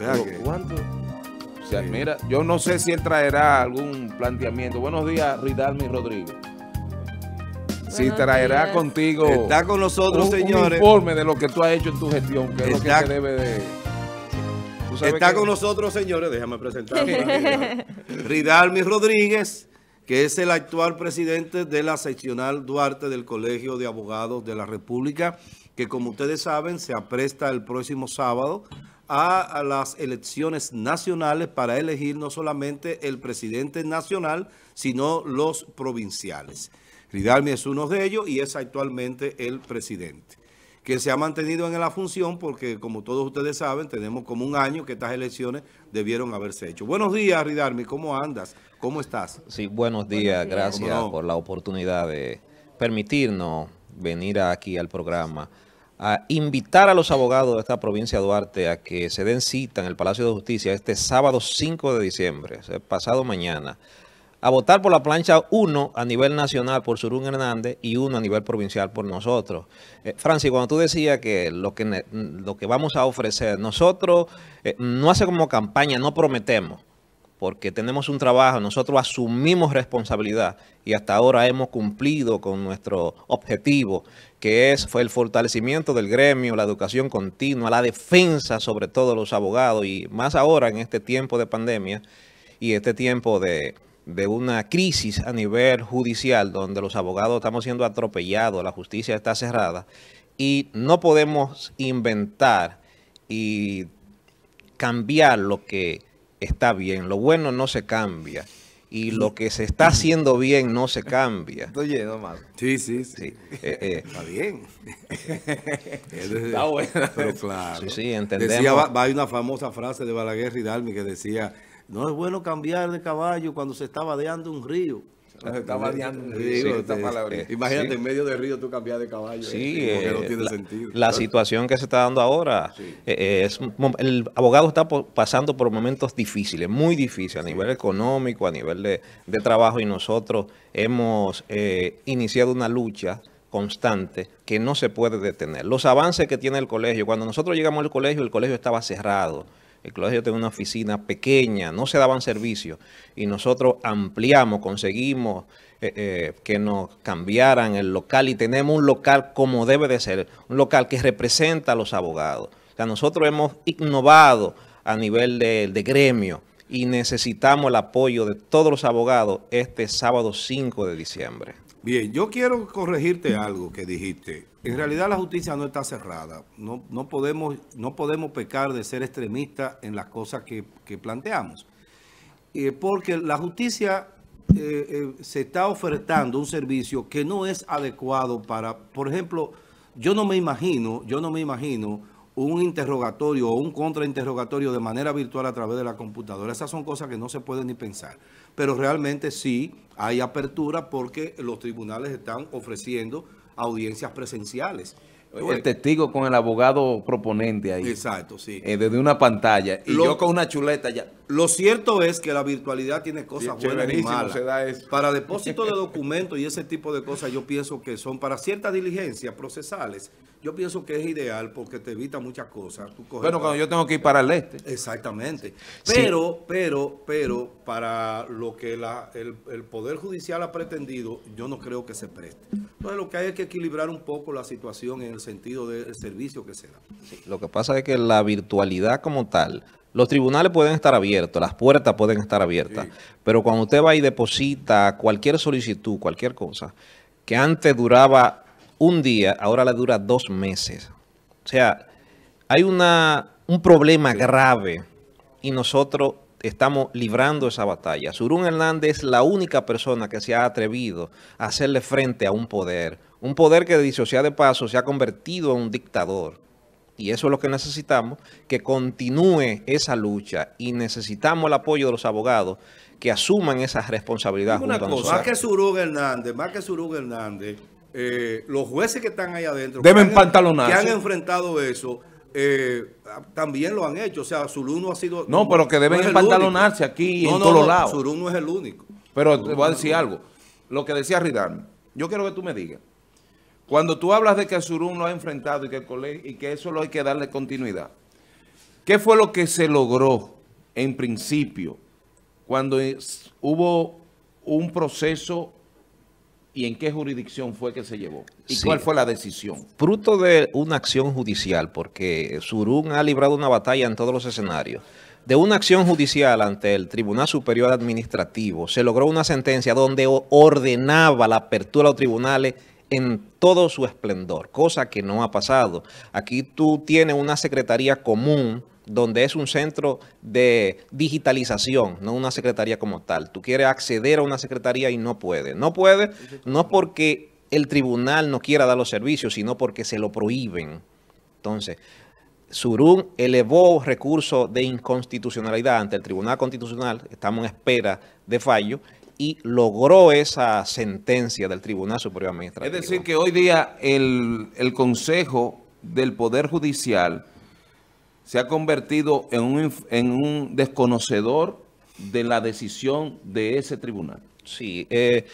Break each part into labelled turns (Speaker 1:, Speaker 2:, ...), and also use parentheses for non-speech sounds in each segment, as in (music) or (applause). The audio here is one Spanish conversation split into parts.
Speaker 1: sea
Speaker 2: Pero,
Speaker 1: que-
Speaker 2: ¿Cuánto? O sea,
Speaker 1: Sí.
Speaker 2: mira, yo no sé si él traerá algún planteamiento. Buenos días, Ridalmi Rodríguez. Si traerá
Speaker 3: días.
Speaker 2: contigo
Speaker 1: Está con nosotros,
Speaker 2: un, un
Speaker 1: señores.
Speaker 2: informe de lo que tú has hecho en tu gestión, que es lo que se debe de... Tú sabes
Speaker 1: Está
Speaker 2: que-
Speaker 1: con nosotros, señores, déjame presentarme. (laughs) Ridalmi Rodríguez, que es el actual presidente de la seccional Duarte del Colegio de Abogados de la República, que como ustedes saben se apresta el próximo sábado a, las elecciones nacionales para elegir no solamente el presidente nacional, sino los provinciales. Ridalmi es uno de ellos y es actualmente el presidente que se ha mantenido en la función porque, como todos ustedes saben, tenemos como un año que estas elecciones debieron haberse hecho. Buenos días, Ridarmi, ¿cómo andas? ¿Cómo estás?
Speaker 4: Sí, buenos días,
Speaker 3: días.
Speaker 4: gracias por la oportunidad de permitirnos venir aquí al programa a invitar a los abogados de esta provincia de Duarte a que se den cita en el Palacio de Justicia este sábado 5 de diciembre, pasado mañana, a votar por la plancha 1 a nivel nacional por Surún Hernández y 1 a nivel provincial por nosotros. Eh, Francis, cuando tú decías que lo que, lo que vamos a ofrecer, nosotros eh, no hace como campaña, no prometemos porque tenemos un trabajo, nosotros asumimos responsabilidad y hasta ahora hemos cumplido con nuestro objetivo, que es fue el fortalecimiento del gremio, la educación continua, la defensa sobre todo los abogados y más ahora en este tiempo de pandemia y este tiempo de, de una crisis a nivel judicial donde los abogados estamos siendo atropellados, la justicia está cerrada y no podemos inventar y cambiar lo que está bien. Lo bueno no se cambia. Y lo que se está haciendo bien no se cambia.
Speaker 2: Estoy lleno, más.
Speaker 1: Sí, sí, sí.
Speaker 4: Sí, eh, eh,
Speaker 1: Está bien.
Speaker 2: Está bueno. (laughs)
Speaker 1: Pero claro.
Speaker 4: Sí, sí, entendemos.
Speaker 1: Decía, va, va, hay una famosa frase de Balaguer Ridalmi que decía, no es bueno cambiar de caballo cuando se está vadeando un río.
Speaker 2: Se está
Speaker 1: Sí,
Speaker 2: esta palabrita.
Speaker 1: Imagínate,
Speaker 4: Sí.
Speaker 1: en medio del río tú cambiar de caballo.
Speaker 4: Sí,
Speaker 1: eh, porque no
Speaker 4: eh,
Speaker 1: tiene
Speaker 4: la,
Speaker 1: sentido.
Speaker 4: la situación que se está dando ahora, eh, eh, es, el abogado está pasando por momentos difíciles, muy difíciles a nivel económico, a nivel de, de trabajo y nosotros hemos eh, iniciado una lucha constante que no se puede detener. Los avances que tiene el colegio, cuando nosotros llegamos al colegio, el colegio estaba cerrado. El colegio tenía una oficina pequeña, no se daban servicios y nosotros ampliamos, conseguimos eh, eh, que nos cambiaran el local y tenemos un local como debe de ser, un local que representa a los abogados. O sea, nosotros hemos innovado a nivel de, de gremio y necesitamos el apoyo de todos los abogados este sábado 5 de diciembre.
Speaker 1: Bien, yo quiero corregirte algo que dijiste. En realidad la justicia no está cerrada. No, no, podemos, no podemos pecar de ser extremistas en las cosas que, que planteamos. Eh, porque la justicia eh, eh, se está ofertando un servicio que no es adecuado para, por ejemplo, yo no me imagino, yo no me imagino un interrogatorio o un contrainterrogatorio de manera virtual a través de la computadora. Esas son cosas que no se pueden ni pensar. Pero realmente sí hay apertura porque los tribunales están ofreciendo audiencias presenciales.
Speaker 2: El testigo con el abogado proponente ahí.
Speaker 1: Exacto, sí.
Speaker 2: eh, desde una pantalla. Y
Speaker 1: Lo-
Speaker 2: yo con una chuleta ya.
Speaker 1: Lo cierto es que la virtualidad tiene cosas
Speaker 2: Sí,
Speaker 1: buenas y malas.
Speaker 2: se da eso.
Speaker 1: Para depósito de (laughs) documentos y ese tipo de cosas, yo pienso que son para ciertas diligencias procesales. Yo pienso que es ideal porque te evita muchas cosas. Tú coges-
Speaker 2: Bueno, cuando yo tengo que ir para el este.
Speaker 1: Exactamente.
Speaker 4: Sí.
Speaker 1: Pero, pero, pero, para lo que la- el, el Poder Judicial ha pretendido, yo no creo que se preste. Entonces, lo que hay es que equilibrar un poco la situación en el sentido del servicio que se da.
Speaker 4: Lo que pasa es que la virtualidad como tal, los tribunales pueden estar abiertos, las puertas pueden estar abiertas,
Speaker 1: Sí.
Speaker 4: pero cuando usted va y deposita cualquier solicitud, cualquier cosa, que antes duraba un día, ahora le dura dos meses. O sea, hay una, un problema grave y nosotros estamos librando esa batalla. Surún Hernández es la única persona que se ha atrevido a hacerle frente a un poder, un poder que dicho sea de paso se ha convertido en un dictador. Y eso es lo que necesitamos, que continúe esa lucha y necesitamos el apoyo de los abogados que asuman esa responsabilidad
Speaker 2: una
Speaker 4: a
Speaker 2: cosa.
Speaker 1: Más que Surún Hernández, más que Surún Hernández, eh, los jueces que están ahí adentro,
Speaker 2: Deben
Speaker 1: que han- que han enfrentado eso, eh, también lo han hecho. O sea, Surún no ha sido...
Speaker 2: No, pero que deben
Speaker 1: el
Speaker 2: empantalonarse aquí
Speaker 1: No,
Speaker 2: en
Speaker 1: no,
Speaker 2: todos
Speaker 1: no,
Speaker 2: lados.
Speaker 1: Surún no es el único.
Speaker 2: Pero te voy a decir algo. Lo que decía Ridarme, yo quiero que tú me digas. Cuando tú hablas de que Surún lo ha enfrentado y que, el colegio, y que eso lo hay que darle continuidad, ¿Qué fue lo que se logró en principio cuando hubo un proceso y en qué jurisdicción fue que se llevó? ¿Y cuál fue la decisión?
Speaker 4: Fruto de una acción judicial, porque Surún ha librado una batalla en todos los escenarios. De una acción judicial ante el Tribunal Superior Administrativo, se logró una sentencia donde ordenaba la apertura de los tribunales en todo su esplendor, cosa que no ha pasado. Aquí tú tienes una secretaría común donde es un centro de digitalización, no una secretaría como tal. Tú quieres acceder a una secretaría y no puedes. No puede, no porque el tribunal no quiera dar los servicios, sino porque se lo prohíben. Entonces, Surún elevó recurso de inconstitucionalidad ante el Tribunal Constitucional, estamos en espera de fallo, y logró esa sentencia del Tribunal Superior Administrativo.
Speaker 2: Es decir, que hoy día el, el Consejo del Poder Judicial se ha convertido en un, en un desconocedor de la decisión de ese tribunal.
Speaker 4: Sí, eh,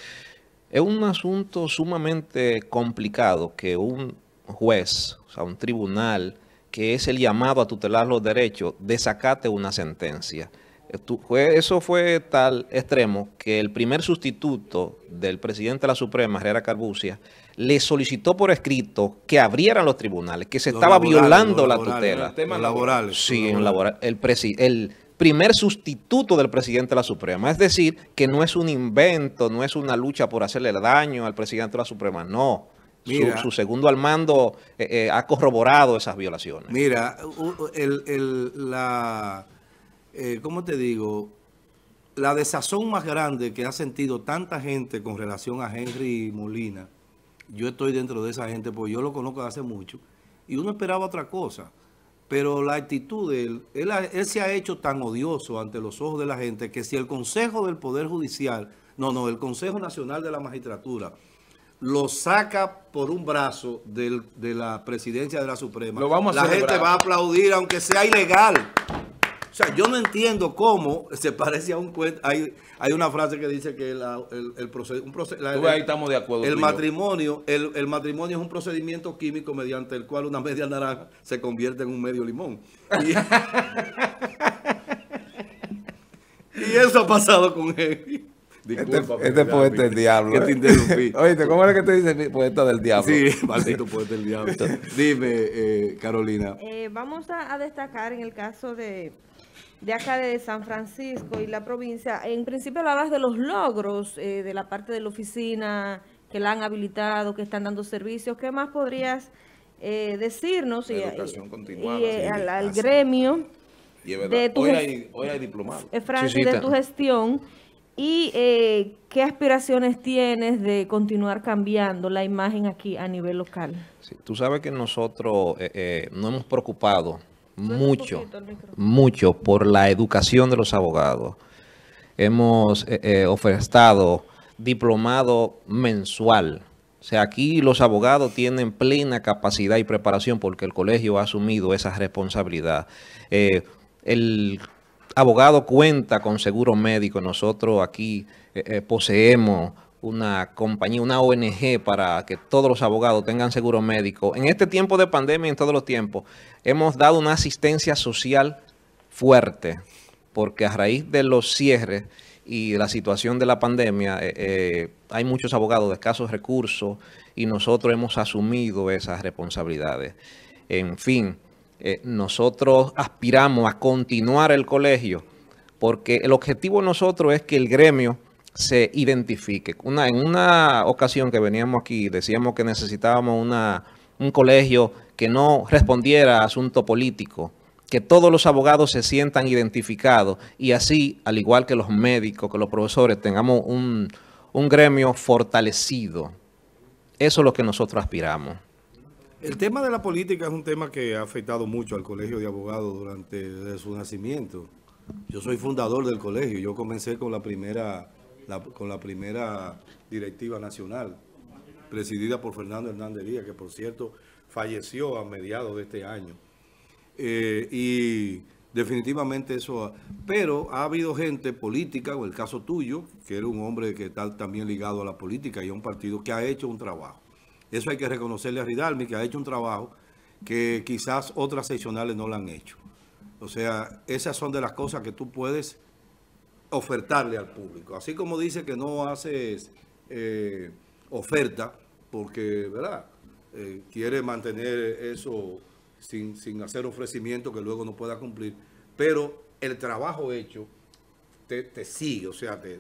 Speaker 4: es un asunto sumamente complicado que un juez, o sea, un tribunal, que es el llamado a tutelar los derechos, desacate una sentencia. Eso fue tal extremo que el primer sustituto del presidente de la Suprema, Herrera Carbucia, le solicitó por escrito que abrieran los tribunales, que se estaba violando la tutela.
Speaker 1: Temas laborales.
Speaker 4: Sí, en laboral. El, el primer sustituto del presidente de la Suprema. Es decir, que no es un invento, no es una lucha por hacerle daño al presidente de la Suprema, no. su, segundo al mando eh, eh, ha corroborado esas violaciones.
Speaker 1: Mira, el, la eh, ¿cómo te digo? La desazón más grande que ha sentido tanta gente con relación a Henry Molina, yo estoy dentro de esa gente porque yo lo conozco hace mucho, y uno esperaba otra cosa. Pero la actitud de él, él, se ha hecho tan odioso ante los ojos de la gente que si el Consejo del Poder Judicial, no, no, el Consejo Nacional de la Magistratura, lo saca por un brazo de la presidencia de la Suprema, la gente va a aplaudir aunque sea ilegal. O sea, yo no entiendo cómo se parece a un cuento. Hay, hay una frase que dice que el, el,
Speaker 2: ahí estamos de acuerdo.
Speaker 1: El matrimonio, el, matrimonio es un procedimiento químico mediante el cual una media naranja se convierte en un medio limón. Y, (laughs) eso ha pasado con él.
Speaker 2: Disculpa, este, este poeta del diablo. Que te ¿eh? interrumpí. (laughs) Oye, ¿cómo es que te dice poeta del diablo?
Speaker 1: Sí, (laughs) maldito poeta del diablo. Dime, eh, Carolina.
Speaker 3: Eh, vamos a, destacar en el caso de de acá de San Francisco y la provincia, en principio hablabas de los logros eh, de la parte de la oficina que la han habilitado, que están dando servicios. ¿Qué más podrías eh, decirnos y, eh, al, gremio
Speaker 2: de tu, hoy, hay, hoy hay diplomado.
Speaker 3: de tu gestión y qué aspiraciones tienes de continuar cambiando la imagen aquí a nivel local?
Speaker 4: tú sabes que nosotros no hemos preocupado mucho, mucho por la educación de los abogados. Hemos eh, eh, ofertado diplomado mensual. O sea, aquí los abogados tienen plena capacidad y preparación porque el colegio ha asumido esa responsabilidad. Eh, el abogado cuenta con seguro médico. Nosotros aquí poseemos una compañía, una ONG para que todos los abogados tengan seguro médico. En este tiempo de pandemia, en todos los tiempos, hemos dado una asistencia social fuerte, porque a raíz de los cierres y la situación de la pandemia, eh, eh, hay muchos abogados de escasos recursos y nosotros hemos asumido esas responsabilidades. En fin, eh, nosotros aspiramos a continuar el colegio porque el objetivo de nosotros es que el gremio se identifique. Una, en una ocasión que veníamos aquí, decíamos que necesitábamos una, un colegio que no respondiera a asunto político, que todos los abogados se sientan identificados y así, al igual que los médicos, que los profesores, tengamos un, un gremio fortalecido. Eso es lo que nosotros aspiramos.
Speaker 1: El tema de la política es un tema que ha afectado mucho al Colegio de Abogados durante su nacimiento. Yo soy fundador del colegio, yo comencé con la primera con la primera directiva nacional, presidida por Fernando Hernández Díaz, que por cierto falleció a mediados de este año. Eh, y definitivamente eso... Pero ha habido gente política, o el caso tuyo, que era un hombre que está también ligado a la política y a un partido que ha hecho un trabajo. Eso hay que reconocerle a Ridalmi, que ha hecho un trabajo que quizás otras seccionales no lo han hecho. O sea, esas son de las cosas que tú puedes ofertarle al público. Así como dice que no haces eh, oferta porque, ¿verdad? Eh, quiere mantener eso sin, sin hacer ofrecimiento que luego no pueda cumplir. Pero el trabajo hecho te, te sigue, o sea, te,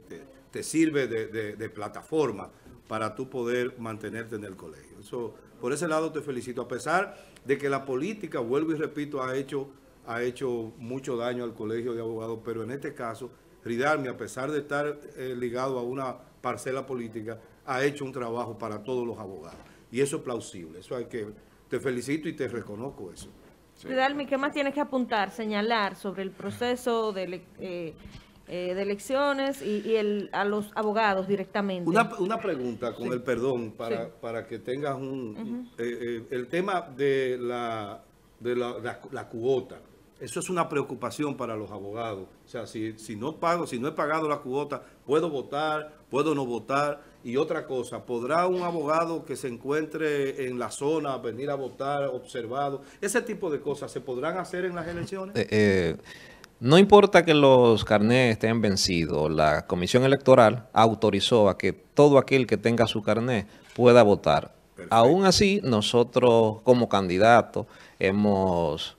Speaker 1: te, sirve de, de- de plataforma para tú poder mantenerte en el colegio. Eso, por ese lado te felicito, a pesar de que la política, vuelvo y repito, ha hecho, ha hecho mucho daño al colegio de abogados, pero en este caso, Ridalmi, a pesar de estar eh, ligado a una parcela política, ha hecho un trabajo para todos los abogados. Y eso es plausible, eso hay que, te felicito y te reconozco eso.
Speaker 3: Ridalmi, ¿qué más tienes que apuntar, señalar sobre el proceso de, eh, eh, de elecciones y, y el, a los abogados directamente?
Speaker 1: Una, una pregunta, con
Speaker 3: Sí.
Speaker 1: el perdón, para,
Speaker 3: Sí.
Speaker 1: para que tengas un... eh, eh, el tema de, la, de la, la- la cuota, eso es una preocupación para los abogados. O sea, si, si no pago, si no he pagado la cuota, puedo votar, puedo no votar. Y otra cosa, ¿podrá un abogado que se encuentre en la zona venir a votar observado? Ese tipo de cosas, ¿se podrán hacer en las elecciones?
Speaker 4: Eh, eh, no importa que los carnés estén vencidos, la comisión electoral autorizó a que todo aquel que tenga su carné pueda votar.
Speaker 1: Perfecto.
Speaker 4: Aún así, nosotros como candidatos hemos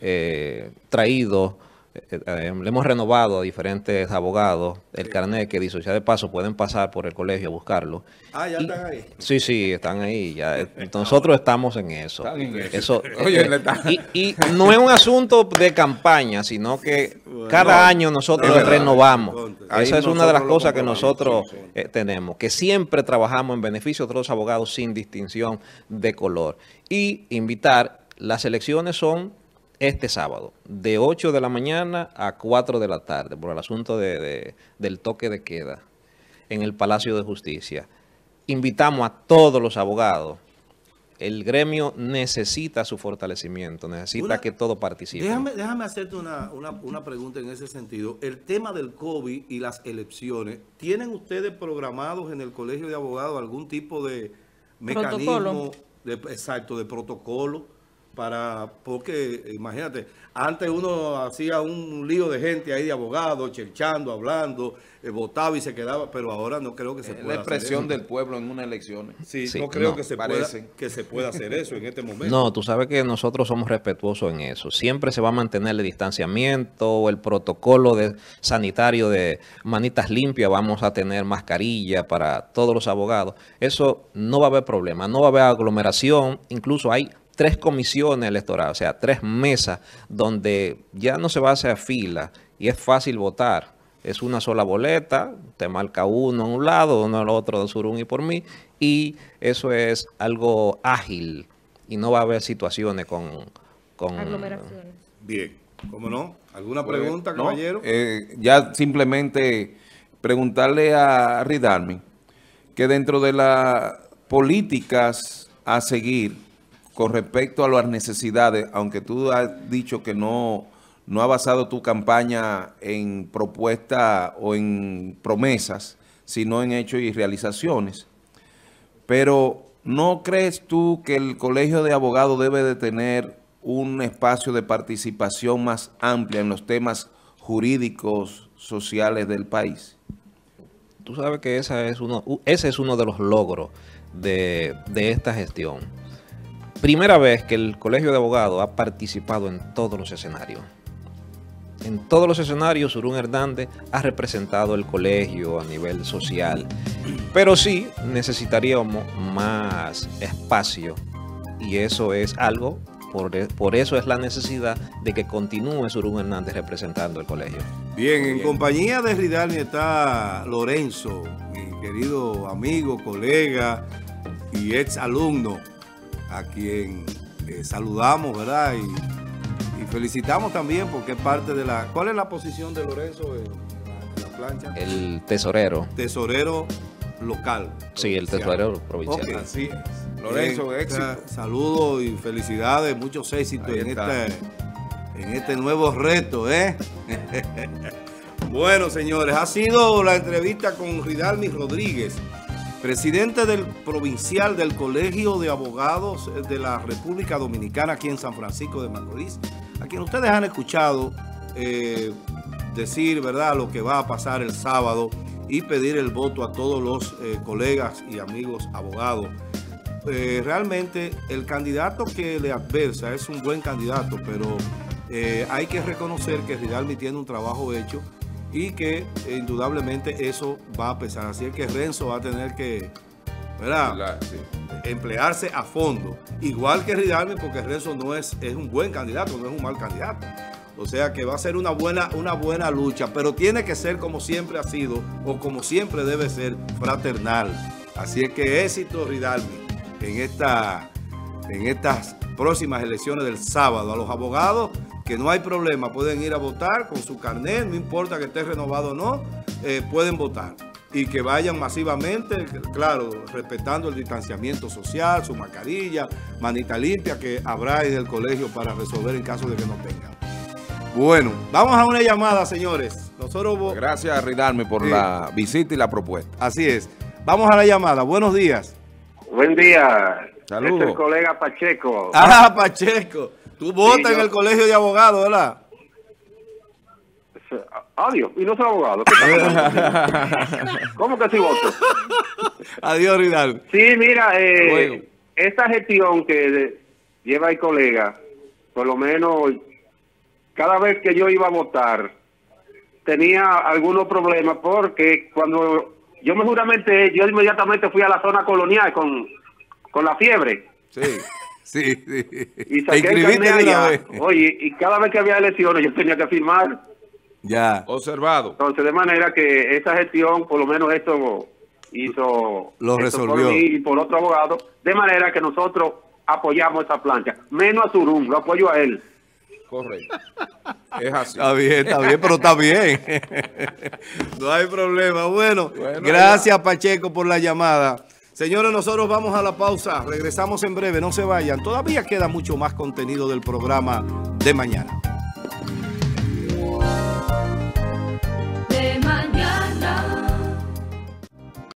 Speaker 4: eh, traído, eh, eh, le hemos renovado a diferentes abogados el carnet que dice, ya de paso pueden pasar por el colegio a buscarlo.
Speaker 1: Ah, ya
Speaker 4: Y-
Speaker 1: están ahí.
Speaker 4: Sí, sí, están ahí. Ya. (laughs) Nosotros estamos en eso.
Speaker 2: Están en eso. (laughs) Oye,
Speaker 4: y, y no es un asunto de campaña, sino que
Speaker 1: Bueno,
Speaker 4: cada
Speaker 1: no,
Speaker 4: año nosotros renovamos.
Speaker 2: ahí
Speaker 4: Esa es una de las cosas que nosotros
Speaker 1: sí, sí.
Speaker 4: eh, tenemos, que siempre trabajamos en beneficio de los abogados sin distinción de color. Y invitar, las elecciones son este sábado, de 8 de la mañana a 4 de la tarde, por el asunto de- de- del toque de queda en el Palacio de Justicia. Invitamos a todos los abogados. El gremio necesita su fortalecimiento, necesita
Speaker 1: Una-
Speaker 4: que todos participen.
Speaker 1: Déjame, déjame hacerte una, una, una pregunta en ese sentido. El tema del COVID y las elecciones, ¿tienen ustedes programados en el Colegio de Abogados algún tipo de mecanismo,
Speaker 3: Protocolo.
Speaker 1: de, exacto, de protocolo? Para Porque, imagínate, antes uno hacía un lío de gente ahí de abogados, cherchando, hablando, eh, votaba y se quedaba, pero ahora no creo que se
Speaker 2: Es
Speaker 1: pueda
Speaker 2: la expresión
Speaker 1: hacer eso.
Speaker 2: del pueblo en unas elecciones.
Speaker 1: Sí,
Speaker 4: Sí,
Speaker 1: no creo
Speaker 4: no,
Speaker 1: que, se pueda, que se pueda hacer eso en este momento.
Speaker 4: No, tú sabes que nosotros somos respetuosos en eso. Siempre se va a mantener el distanciamiento, el protocolo de sanitario de manitas limpias, vamos a tener mascarilla para todos los abogados. Eso no va a haber problema, no va a haber aglomeración, incluso hay tres comisiones electorales, o sea, tres mesas donde ya no se va a hacer fila y es fácil votar. Es una sola boleta, te marca uno a un lado, uno al otro, sur un y por mí, y eso es algo ágil y no va a haber situaciones con... con
Speaker 3: Aglomeraciones.
Speaker 1: Bien, ¿cómo no? ¿Alguna
Speaker 2: Pues,
Speaker 1: pregunta,
Speaker 2: no,
Speaker 1: caballero?
Speaker 2: eh, ya simplemente preguntarle a Ridalmi que dentro de las políticas a seguir con respecto a las necesidades, aunque tú has dicho que no, no ha basado tu campaña en propuestas o en promesas, sino en hechos y realizaciones, pero ¿no crees tú que el Colegio de Abogados debe de tener un espacio de participación más amplia en los temas jurídicos, sociales del país?
Speaker 4: Tú sabes que esa es uno, ese es uno de los logros de, de esta gestión. Primera vez que el Colegio de Abogados ha participado en todos los escenarios. En todos los escenarios, Surún Hernández ha representado el colegio a nivel social. Pero sí necesitaríamos más espacio. Y eso es algo, por, e- por eso es la necesidad de que continúe Surún Hernández representando el colegio.
Speaker 1: Bien, en compañía de Ridalmi está Lorenzo, mi querido amigo, colega y ex alumno, a quien eh, saludamos, ¿verdad? Y, y felicitamos también porque es parte de la... ¿Cuál es la posición de Lorenzo en la, en la plancha?
Speaker 4: El tesorero.
Speaker 1: Tesorero local.
Speaker 4: Sí, el tesorero provincial.
Speaker 1: Ok.
Speaker 2: Así es. Lorenzo,
Speaker 1: Bien,
Speaker 2: éxito.
Speaker 1: sa- Saludos y felicidades, muchos éxitos en este, en este nuevo reto, ¿eh? (laughs) bueno, señores, ha sido la entrevista con Ridalmi Rodríguez, presidente del provincial del Colegio de Abogados de la República Dominicana aquí en San Francisco de Macorís, a quien ustedes han escuchado eh, decir, ¿verdad?, lo que va a pasar el sábado y pedir el voto a todos los eh, colegas y amigos abogados. Eh, realmente el candidato que le adversa es un buen candidato, pero hay que reconocer que Ridalmi tiene un trabajo hecho y que eh, indudablemente eso va a pesar. Así es que Renzo va a tener que ¿verdad?
Speaker 2: Sí.
Speaker 1: emplearse a fondo. Igual que Ridalmi, porque Renzo no es, es un buen candidato, no es un mal candidato. O sea que va a ser una buena, una buena lucha, pero tiene que ser como siempre ha sido, o como siempre debe ser, fraternal. Así es que éxito, Ridalmi, en, esta, en estas próximas elecciones del sábado. A los abogados, que no hay problema, pueden ir a votar con su carnet, no importa que esté renovado o no, eh, pueden votar y que vayan masivamente, claro, respetando el distanciamiento social, su mascarilla, manita limpia que habrá en el colegio para resolver en caso de que no tengan. Bueno, vamos a una llamada, señores. Nosotros,
Speaker 2: Gracias a Ridalmi por
Speaker 1: Sí.
Speaker 2: la visita y la propuesta.
Speaker 1: así es. Vamos a la llamada. Buenos días.
Speaker 5: Buen día.
Speaker 2: Saludos.
Speaker 5: Este es el colega Pacheco.
Speaker 1: Ah, Pacheco. Tú votas
Speaker 5: Sí,
Speaker 1: en el colegio de abogados, ¿verdad?
Speaker 5: Adiós. Y no soy abogado. (laughs) ¿Cómo que sí voto?
Speaker 1: Adiós, Ridal.
Speaker 5: Sí, mira, eh, esta gestión que lleva el colega, por lo menos cada vez que yo iba a votar, tenía algunos problemas porque cuando yo me juramenté, yo inmediatamente fui a la zona colonial con, con la fiebre.
Speaker 1: Sí, (laughs) sí, sí.
Speaker 5: Y saqué el carnet
Speaker 1: de una
Speaker 5: allá.
Speaker 1: vez.
Speaker 5: Oye, y cada vez que había elecciones yo tenía que firmar.
Speaker 1: Ya.
Speaker 2: Observado.
Speaker 5: Entonces, de manera que esa gestión, por lo menos esto hizo...
Speaker 1: Lo
Speaker 5: esto
Speaker 1: resolvió.
Speaker 5: Por mí y por otro abogado, de manera que nosotros apoyamos esa plancha. Menos a Turum, lo apoyo a él.
Speaker 2: Correcto. Es así.
Speaker 1: Está bien, está bien, pero está bien. (laughs) No hay problema. Bueno,
Speaker 2: Bueno,
Speaker 1: gracias Pacheco por la llamada. Señores, nosotros vamos a la pausa. Regresamos en breve, no se vayan. Todavía queda mucho más contenido del programa de mañana.